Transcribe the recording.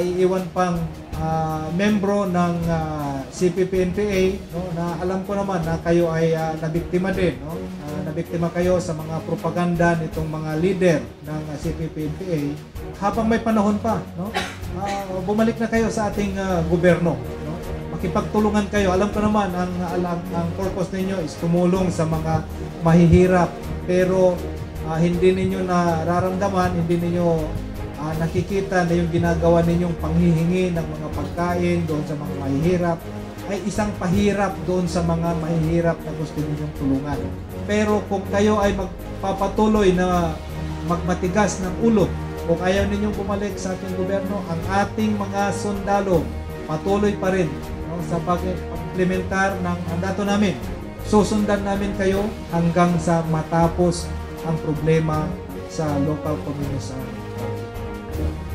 iiwan pang ah, membro ng ah, CPP-NPA no, na alam ko naman na kayo ay ah, nabiktima din. No? Ah, nabiktima kayo sa mga propaganda nitong mga leader ng ah, CPP-NPA. Habang may panahon pa, no? ah, bumalik na kayo sa ating ah, gobyerno. No? Makipagtulungan kayo. Alam ko naman, ang, ang, ang purpose ninyo is tumulong sa mga mahihirap. Pero ah, hindi ninyo nararamdaman, hindi ninyo ah, nakikita na yung ginagawa ninyong panghihingi ng mga pagkain doon sa mga mahihirap ay isang pahirap doon sa mga mahihirap na gusto ninyong tulungan. Pero kung kayo ay magpapatuloy na magmatigas ng ulo, kung ayaw ninyong bumalik sa ating gobyerno, ang ating mga sundalo patuloy pa rin no, sa pag-implementar ng mandato namin. Susundan namin kayo hanggang sa matapos ang problema sa local communities. Thank you.